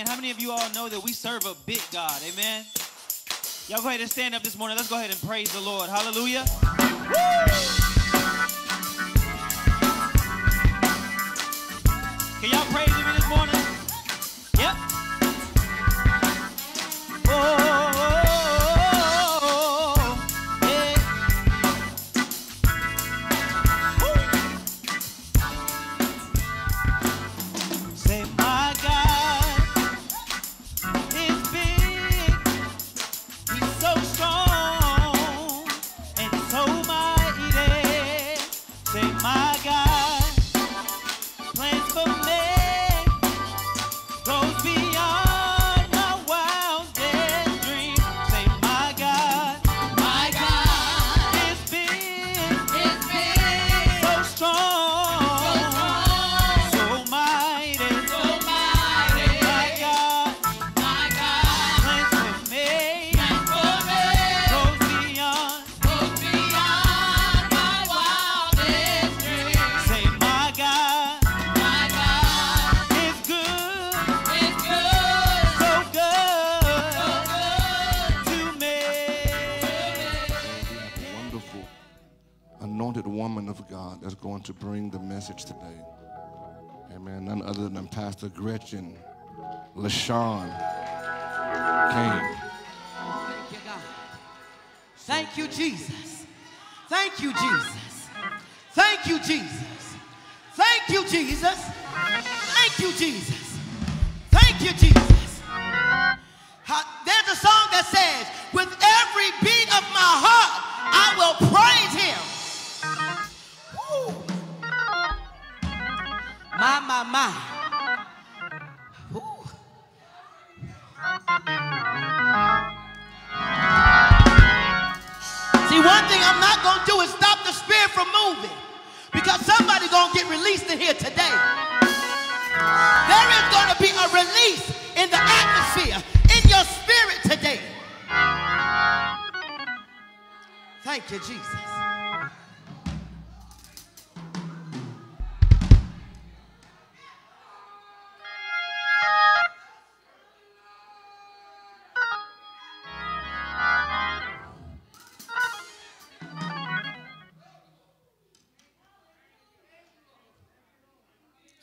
Amen. How many of you all know that we serve a big God? Amen. Y'all go ahead and stand up this morning. Let's go ahead and praise the Lord. Hallelujah. Can y'all praise anointed woman of God that's going to bring the message today. Amen. None other than Pastor Gretchen LaShawn Caine. Thank you, God. Thank you, Jesus. Thank you, Jesus. Thank you, Jesus. Thank you, Jesus. Thank you, Jesus. Thank you, Jesus. There's a song that says, with every beat of my heart, I will praise him. My, my, my. See, one thing I'm not going to do is stop the spirit from moving because somebody's going to get released in here today. There is going to be a release in the atmosphere, in your spirit today. Thank you, Jesus.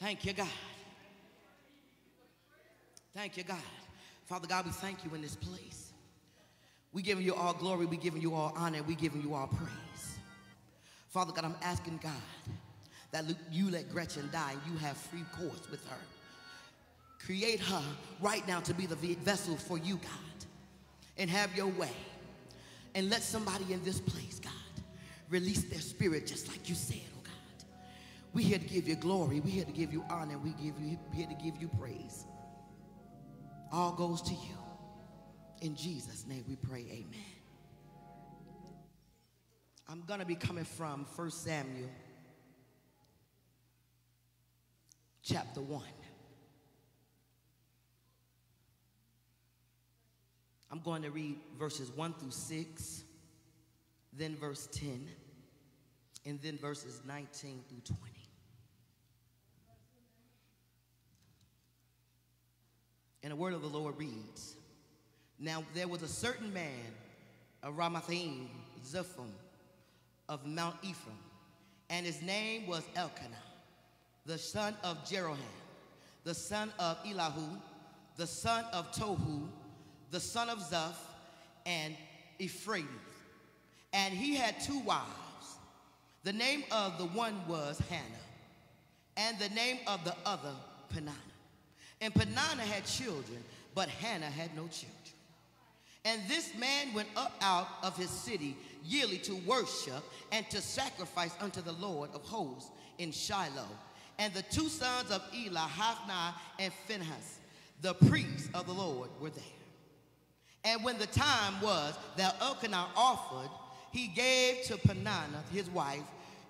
Thank you, God. Thank you, God. Father God, we thank you in this place. We giving you all glory, we giving you all honor, we giving you all praise. Father God, I'm asking God that you let Gretchen die and you have free course with her. Create her right now to be the vessel for you, God, and have your way. And let somebody in this place, God, release their spirit just like you said. We here to give you glory. We here to give you honor. We give you here to give you praise. All goes to you. In Jesus' name we pray, amen. I'm going to be coming from 1 Samuel chapter 1. I'm going to read verses 1 through 6, then verse 10, and then verses 19 through 20. And the word of the Lord reads Now there was a certain man, a Ramathaim Zephon of Mount Ephraim, and his name was Elkanah, the son of Jeroham, the son of Elihu, the son of Tohu, the son of Zeph, and Ephraim. And he had two wives. The name of the one was Hannah, and the name of the other Peninnah. And Peninnah had children, but Hannah had no children. And this man went up out of his city yearly to worship and to sacrifice unto the Lord of hosts in Shiloh. And the two sons of Eli, Hophni and Phinehas, the priests of the Lord, were there. And when the time was that Elkanah offered, he gave to Peninnah his wife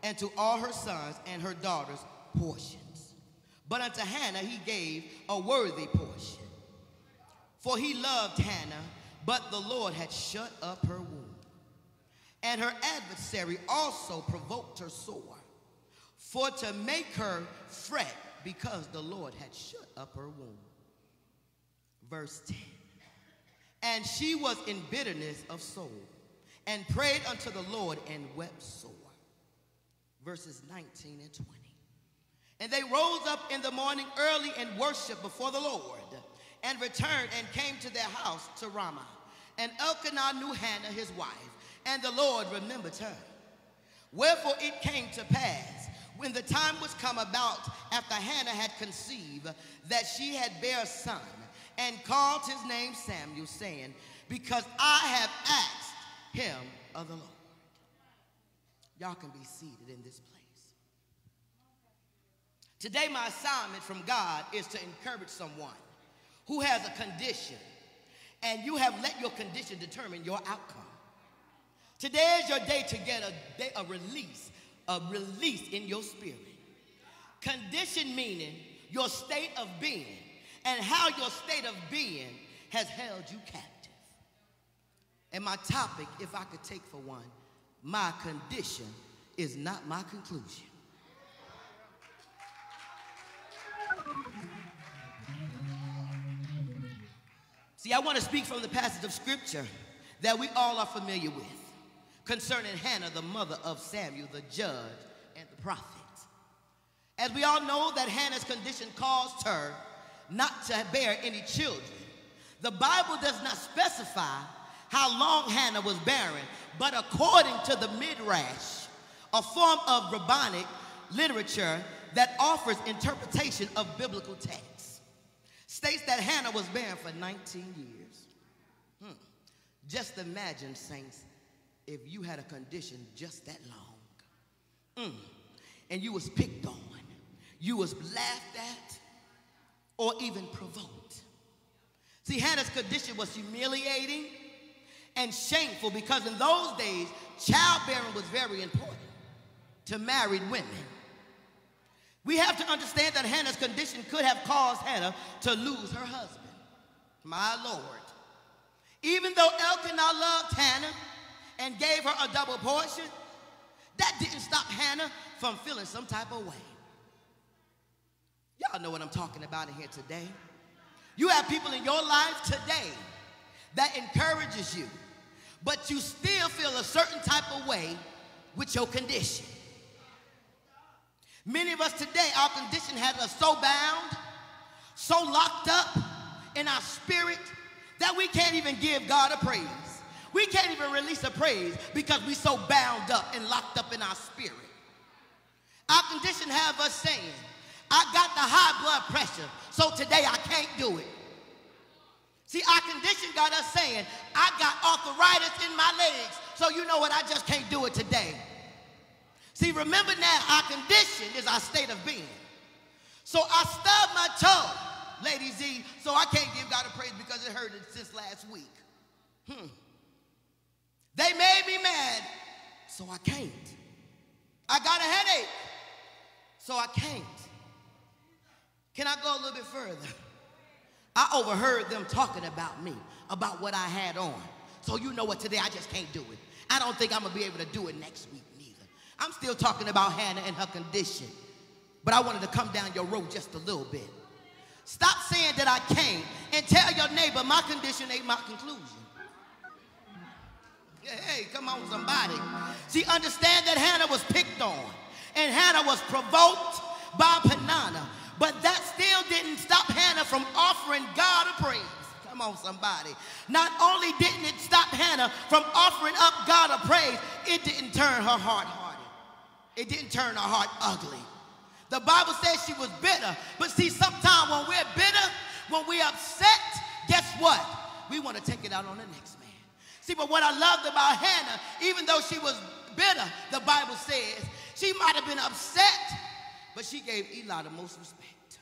and to all her sons and her daughters portions. But unto Hannah he gave a worthy portion. For he loved Hannah, but the Lord had shut up her womb. And her adversary also provoked her sore, for to make her fret because the Lord had shut up her womb. verse 10. And she was in bitterness of soul and prayed unto the Lord and wept sore. Verses 19 and 20. And they rose up in the morning early and worshiped before the Lord and returned and came to their house to Ramah. And Elkanah knew Hannah his wife, and the Lord remembered her. Wherefore it came to pass, when the time was come about after Hannah had conceived, that she had bare a son, and called his name Samuel, saying, Because I have asked him of the Lord. Y'all can be seated in this place. Today, my assignment from God is to encourage someone who has a condition, and you have let your condition determine your outcome. Today is your day to get a, day, a release, a release in your spirit. Condition meaning your state of being and how your state of being has held you captive. And my topic, if I could take for one, my condition is not my conclusion. See, I want to speak from the passage of scripture that we all are familiar with concerning Hannah, the mother of Samuel, the judge and the prophet. As we all know that Hannah's condition caused her not to bear any children. The Bible does not specify how long Hannah was barren, but according to the Midrash, a form of rabbinic literature that offers interpretation of biblical texts, states that Hannah was barren for 19 years. Hmm. Just imagine, saints, if you had a condition just that long, mm. and you was picked on, you was laughed at, or even provoked. See, Hannah's condition was humiliating and shameful because in those days, childbearing was very important to married women. We have to understand that Hannah's condition could have caused Hannah to lose her husband. My Lord. Even though Elkanah loved Hannah and gave her a double portion, that didn't stop Hannah from feeling some type of way. Y'all know what I'm talking about in here today. You have people in your life today that encourages you, but you still feel a certain type of way with your condition. Many of us today, our condition has us so bound, so locked up in our spirit that we can't even give God a praise. We can't even release a praise because we're so bound up and locked up in our spirit. Our condition have us saying, I got the high blood pressure, so today I can't do it. See, our condition got us saying, I got arthritis in my legs, so you know what, I just can't do it today. See, remember now, our condition is our state of being. So I stubbed my toe, Lady Z, so I can't give God a praise because it hurt since last week. Hmm. They made me mad, so I can't. I got a headache, so I can't. Can I go a little bit further? I overheard them talking about me, about what I had on. So you know what, today I just can't do it. I don't think I'm gonna be able to do it next week. I'm still talking about Hannah and her condition. But I wanted to come down your road just a little bit. Stop saying that I can't and tell your neighbor my condition ain't my conclusion. Hey, come on, somebody. See, understand that Hannah was picked on and Hannah was provoked by Peninnah. But that still didn't stop Hannah from offering God a praise. Come on, somebody. Not only didn't it stop Hannah from offering up God a praise, it didn't turn her heart hearted. It didn't turn her heart ugly. The Bible says she was bitter. But see, sometimes when we're bitter, when we're upset, guess what? We want to take it out on the next man. See, but what I loved about Hannah, even though she was bitter, the Bible says, she might have been upset, but she gave Eli the most respect.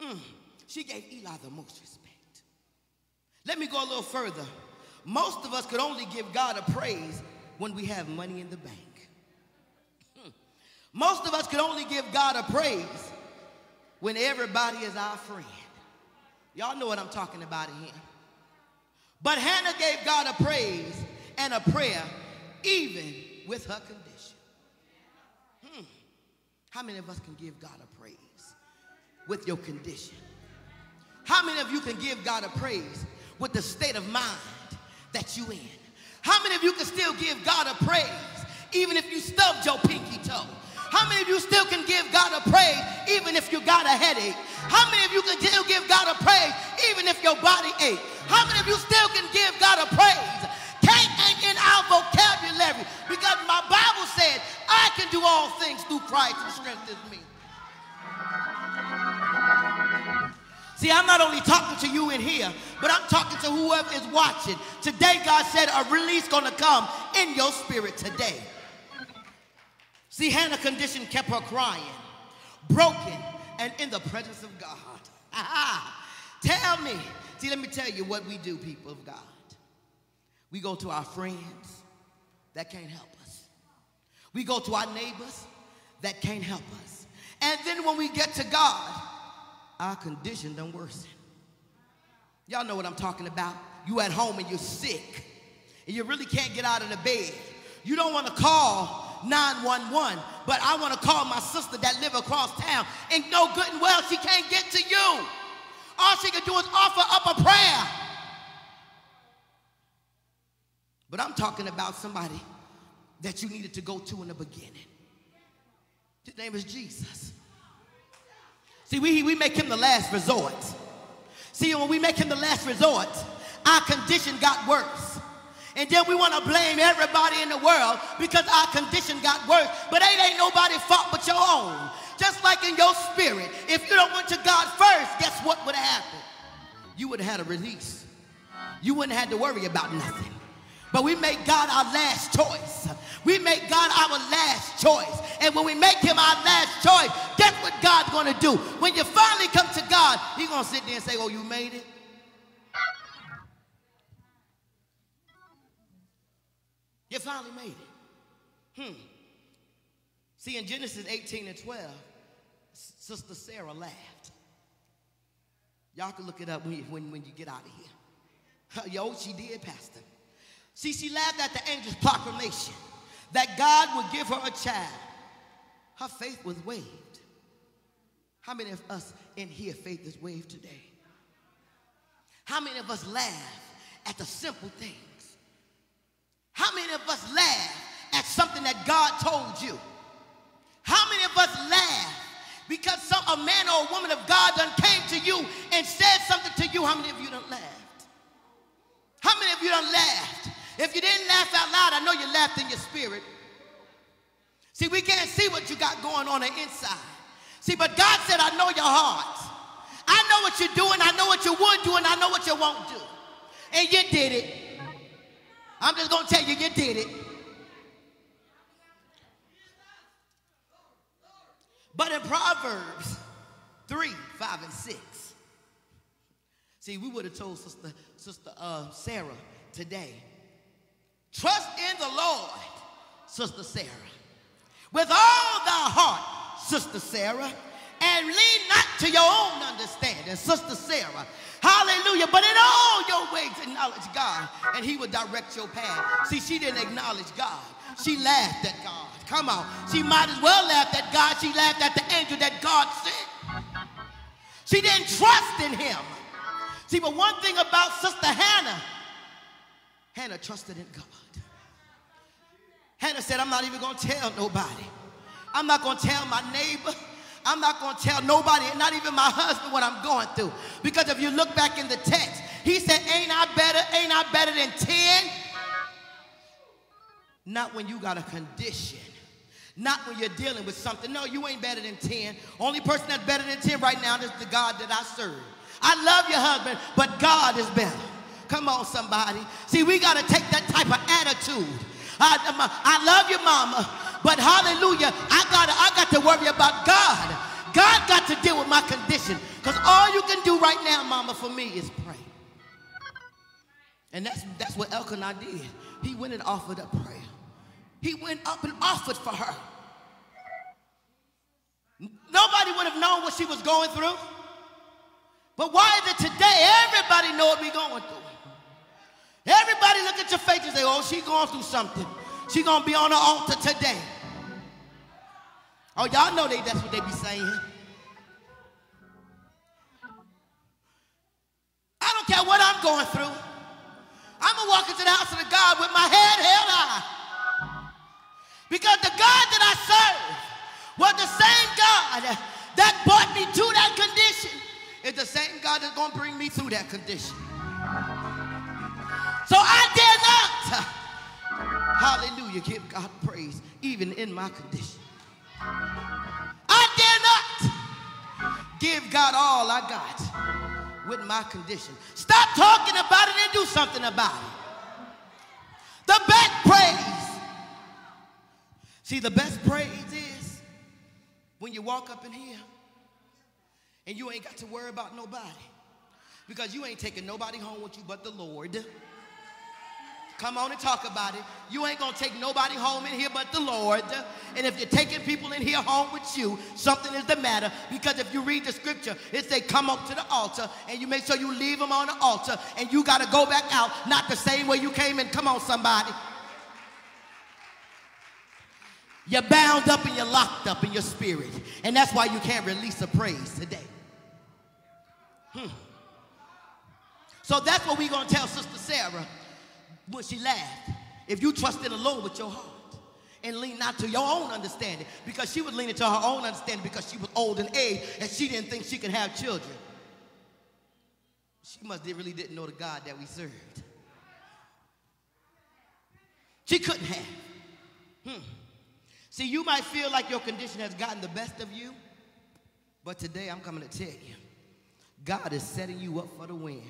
Mm, she gave Eli the most respect. Let me go a little further. Most of us could only give God a praise when we have money in the bank. Most of us could only give God a praise when everybody is our friend. Y'all know what I'm talking about here. But Hannah gave God a praise and a prayer even with her condition. Hmm. How many of us can give God a praise with your condition? How How many of you can give God a praise with the state of mind that you in? How many of you can still give God a praise even if you stubbed your pinky toe? How many of you still can give God a praise even if you got a headache? How many of you can still give God a praise even if your body ache? How many of you still can give God a praise? Can't ain't in our vocabulary because my Bible said I can do all things through Christ who strengthens me. See, I'm not only talking to you in here, but I'm talking to whoever is watching. Today, God said a release gonna come in your spirit today. See, Hannah's condition kept her crying, broken, and in the presence of God. Tell me. See, let me tell you what we do, people of God. We go to our friends that can't help us. We go to our neighbors that can't help us. And then when we get to God, our condition done worsen. Y'all know what I'm talking about. You at home and you're sick and you really can't get out of the bed. You don't want to call 911, but I want to call my sister that live across town and know good and well she can't get to you. All she can do is offer up a prayer. But I'm talking about somebody that you needed to go to in the beginning. His name is Jesus. See, we, we make him the last resort. See, when we make him the last resort, our condition got worse. And then we want to blame everybody in the world because our condition got worse. But it ain't nobody's fault but your own. Just like in your spirit, if you don't went to God first, guess what would have happened? You would have had a release. You wouldn't have had to worry about nothing. But we make God our last choice. We make God our last choice. And when we make him our last choice, guess what God's going to do? When you finally come to God, he's going to sit there and say, oh, you made it? You finally made it. Hmm. See, in Genesis 18 and 12, Sister Sarah laughed. Y'all can look it up when you, when, when you get out of here. Yo, she did, Pastor. See, she laughed at the angel's proclamation that God would give her a child. Her faith was waived. How many of us in here, faith is waived today? How many of us laugh at the simple things? How many of us laugh at something that God told you? How many of us laugh because some a man or a woman of God done came to you and said something to you? How many of you done laughed? How many of you done laughed? If you didn't laugh out loud, I know you laughed in your spirit. See, we can't see what you got going on the inside. See, but God said, I know your heart. I know what you're doing. I know what you would do, and I know what you won't do. And you did it. I'm just going to tell you, you did it. But in Proverbs 3, 5, and 6, see, we would have told Sister, Sister uh, Sarah today, trust in the Lord, Sister Sarah, with all thy heart, Sister Sarah, and lean not to your own understanding, Sister Sarah. Hallelujah. But in all your ways, acknowledge God, and He will direct your path. See, she didn't acknowledge God. She laughed at God. Come on. She might as well laugh at God. She laughed at the angel that God sent. She didn't trust in him. See, but one thing about Sister Hannah, Hannah trusted in God. Hannah said, I'm not even going to tell nobody. I'm not going to tell my neighbor. I'm not going to tell nobody, not even my husband, what I'm going through. Because if you look back in the text, he said, Ain't I better? Ain't I better than 10? Not when you got a condition. Not when you're dealing with something. No, you ain't better than 10. Only person that's better than 10 right now is the God that I serve. I love your husband, but God is better. Come on, somebody. See, we got to take that type of attitude. I, I love you, mama, but hallelujah, I got I got to worry about God. God got to deal with my condition. Because all you can do right now, mama, for me is pray. And that's, that's what Elkanah did. He went and offered up prayer. He went up and offered for her. Nobody would have known what she was going through. But why is it today everybody know what we going through? Everybody look at your face and say, oh, she going through something. She to be on the altar today. Oh, y'all know they, that's what they be saying. I don't care what I'm going through. I'm gonna walk into the house of the God with my head held high. Because the God that I serve was the same God that brought me to that condition. It's the same God that's gonna bring me through that condition. So I dare not, hallelujah, give God praise even in my condition. I dare not give God all I got with my condition. Stop talking about it and do something about it. The best praise. See, the best praise is when you walk up in here and you ain't got to worry about nobody because you ain't taking nobody home with you but the Lord. Come on and talk about it. You ain't gonna take nobody home in here but the Lord. And if you're taking people in here home with you, something is the matter. Because if you read the scripture, it say come up to the altar and you make sure you leave them on the altar and you gotta go back out, not the same way you came in. Come on, somebody. You're bound up and you're locked up in your spirit. And that's why you can't release a praise today. Hmm. So that's what we're gonna tell Sister Sarah when she laughed. If you trust in the Lord with your heart and lean not to your own understanding, because she was leaning to her own understanding because she was old in age and she didn't think she could have children. She must really didn't know the God that we served. She couldn't have. Hmm. See, you might feel like your condition has gotten the best of you, but today I'm coming to tell you, God is setting you up for the win.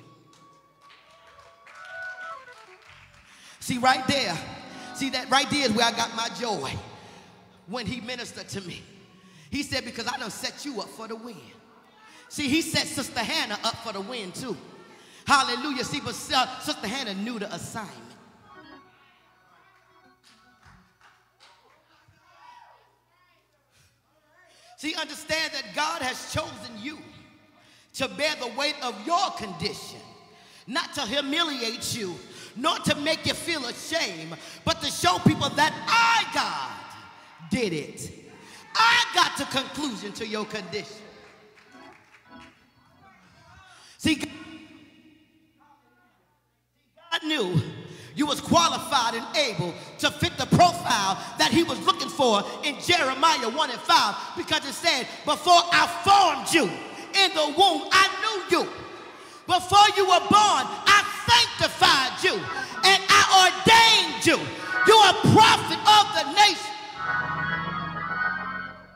See, right there, see that right there is where I got my joy when he ministered to me. He said, because I done set you up for the win. See, he set Sister Hannah up for the win too. Hallelujah. See, but Sister Hannah knew the assignment. See, understand that God has chosen you to bear the weight of your condition, not to humiliate you, nor to make you feel ashamed, but to show people that I, God, did it. I got to conclusion to your condition. See, God knew you was qualified and able to fit the profile that he was looking for in Jeremiah 1 and 5 because it said, before I formed you in the womb, I knew you. Before you were born, sanctified you and I ordained you. You're a prophet of the nation.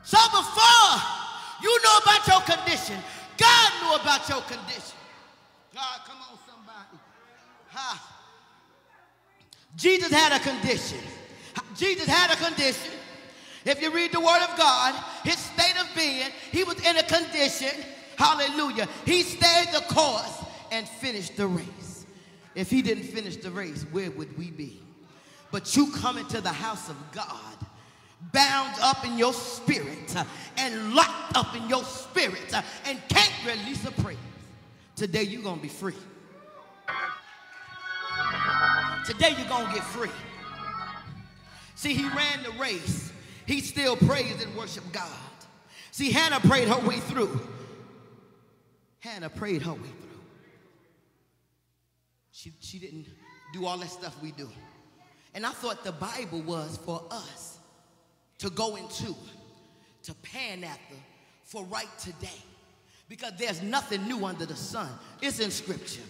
So before you know about your condition, God knew about your condition. God, come on, somebody. Ha. Jesus had a condition. Jesus had a condition. If you read the word of God, his state of being, he was in a condition. Hallelujah. He stayed the course and finished the race. If he didn't finish the race, where would we be? But you come into the house of God, bound up in your spirit and locked up in your spirit and can't release a praise. Today you're going to be free. Today you're going to get free. See, he ran the race. He still praised and worshiped God. See, Hannah prayed her way through. Hannah prayed her way through. She, she didn't do all that stuff we do. And I thought the Bible was for us to go into, to pan after for right today. Because there's nothing new under the sun. It's in scripture.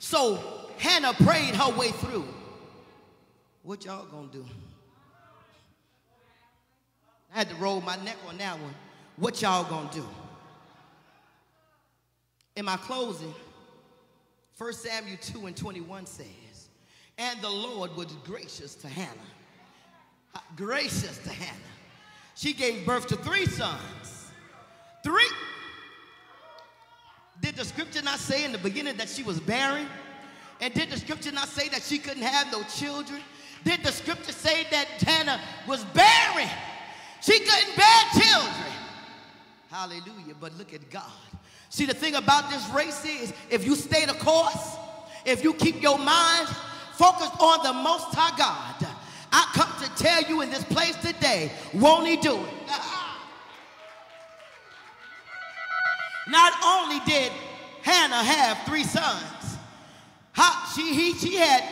So Hannah prayed her way through. What y'all gonna do? I had to roll my neck on that one. What y'all gonna do? In my closing, 1 Samuel 2 and 21 says, And the Lord was gracious to Hannah. Uh, gracious to Hannah. She gave birth to three sons. Three. Did the scripture not say in the beginning that she was barren? And did the scripture not say that she couldn't have no children? Did the scripture say that Hannah was barren? She couldn't bear children. Hallelujah. But look at God. See, the thing about this race is if you stay the course, if you keep your mind focused on the Most High God, I come to tell you in this place today, won't He do it? Not only did Hannah have three sons, she, he, she had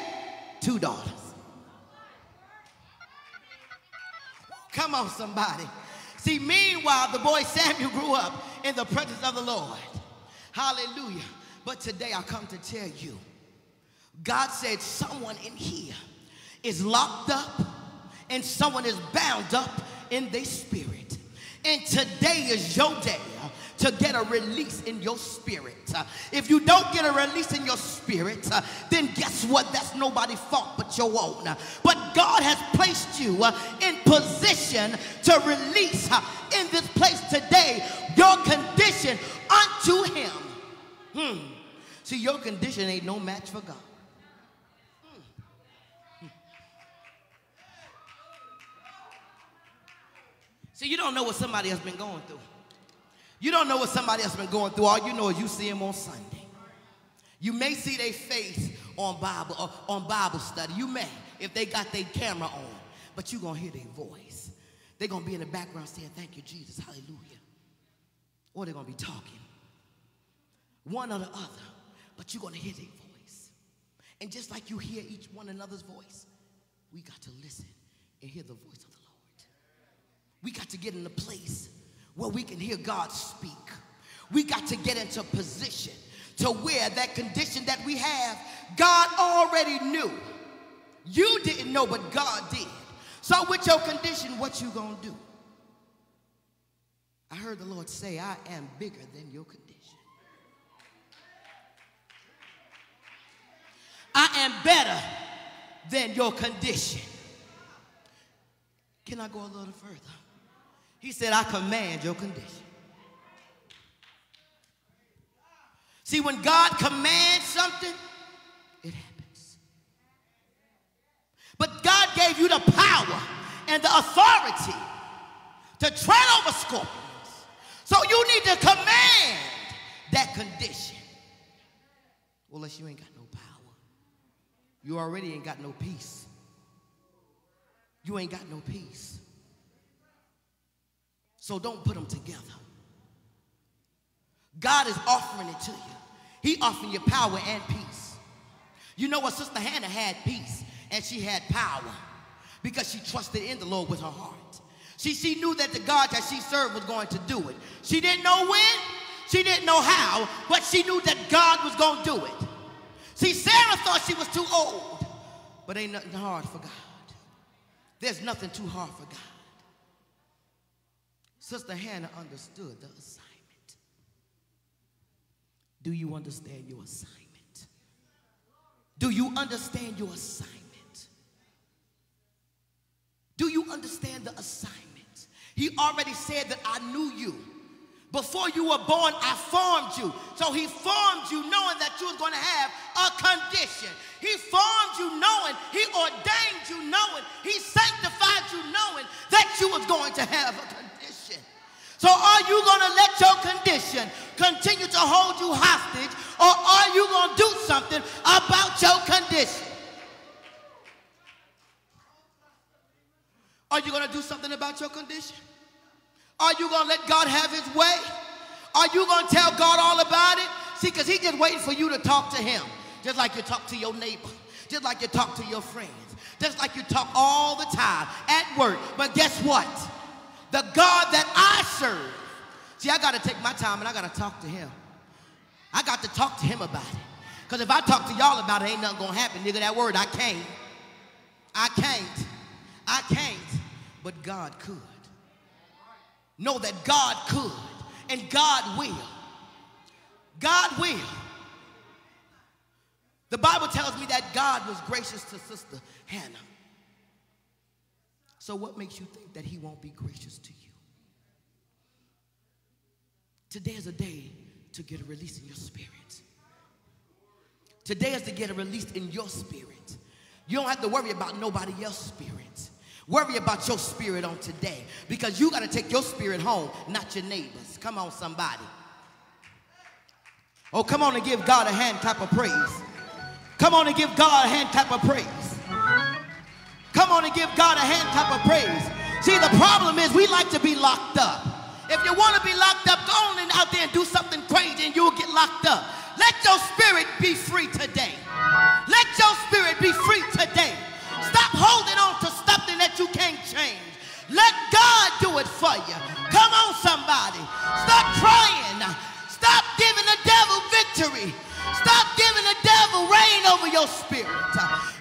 two daughters. Come on, somebody. See, meanwhile, the boy Samuel grew up in the presence of the Lord. Hallelujah. But today I come to tell you, God said someone in here is locked up and someone is bound up in their spirit. And today is your day to get a release in your spirit. If you don't get a release in your spirit, then guess what? That's nobody's fault but your own. But God has placed you uh, in position to release uh, in this place today your condition unto Him. Hmm. See, your condition ain't no match for God. See, you don't know what somebody has been going through. You don't know what somebody else been going through. All you know is you see them on Sunday. You may see their face on Bible uh, on Bible study. You may, if they got their camera on, but you're gonna hear their voice. They're gonna be in the background saying, Thank you, Jesus, hallelujah. Or they're gonna be talking. One or the other, but you're gonna hear their voice. And just like you hear each one another's voice, we got to listen and hear the voice of the Lord. We got to get in a place where we can hear God speak. We got to get into position to where that condition that we have, God already knew. You didn't know, but God did. So with your condition, what you gonna do? I heard the Lord say, I am bigger than your condition. I am better than your condition. Can I go a little further? He said, I command your condition. See, when God commands something, it happens. But God gave you the power and the authority to tread over scorpions. So you need to command that condition. Well, unless you ain't got no power, you already ain't got no peace. You ain't got no peace. So don't put them together. God is offering it to you. He offering you power and peace. You know what? Sister Hannah had peace and she had power because she trusted in the Lord with her heart. She, she knew that the God that she served was going to do it. She didn't know when, she didn't know how, but she knew that God was going to do it. See, Sarah thought she was too old, but ain't nothing hard for God. There's nothing too hard for God. Sister Hannah understood the assignment. Do you understand your assignment? Do you understand your assignment? Do you understand the assignment? He already said that I knew you. Before you were born, I formed you. So he formed you knowing that you was going to have a condition. He formed you knowing, he ordained you knowing, he sanctified you knowing that you was going to have a condition. So are you going to let your condition continue to hold you hostage or are you going to do something about your condition? Are you going to do something about your condition? Are you going to let God have his way? Are you going to tell God all about it? See, because he's just waiting for you to talk to him, just like you talk to your neighbor, just like you talk to your friends, just like you talk all the time at work. But guess what? The God that I serve, see, I got to take my time and I got to talk to him. I got to talk to him about it. Because if I talk to y'all about it, ain't nothing going to happen. Nigga, that word, I can't. I can't. I can't. But God could. Know that God could and God will. God will. The Bible tells me that God was gracious to Sister Hannah. So, what makes you think that He won't be gracious to you? Today is a day to get a release in your spirit. Today is to get a release in your spirit. You don't have to worry about nobody else's spirit. Worry about your spirit on today because you got to take your spirit home, not your neighbors. Come on, somebody. Oh, come on and give God a hand clap of praise. Come on and give God a hand clap of praise. Come on and give God a hand clap of praise. See, the problem is we like to be locked up. If you want to be locked up, go on and out there and do something crazy and you'll get locked up. Let your spirit be free today. Let your spirit be free today. Stop holding on to something that you can't change. Let God do it for you. Come on, somebody. Stop crying. Stop giving the devil victory. Stop giving the devil reign over your spirit.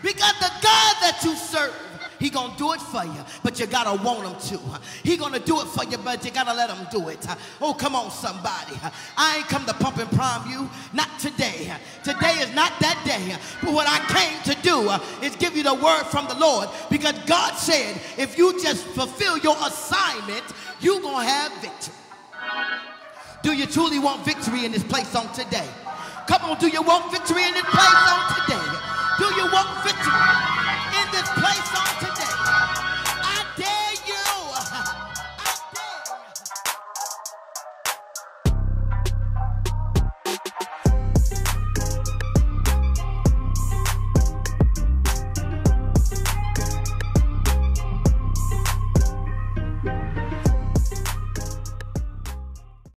Because the God that you serve, he gonna do it for you, but you gotta want him to. He gonna do it for you, but you gotta let him do it. Oh, come on, somebody. I ain't come to pump and prime you. Not today. Today is not that day. But what I came to do is give you the word from the Lord because God said if you just fulfill your assignment, you gonna have victory. Do you truly want victory in this place on today? Come on, do you want victory in this place on today? Do you want victory in this place on